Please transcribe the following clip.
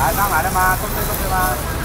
来，上来了吗？中队，中队吗？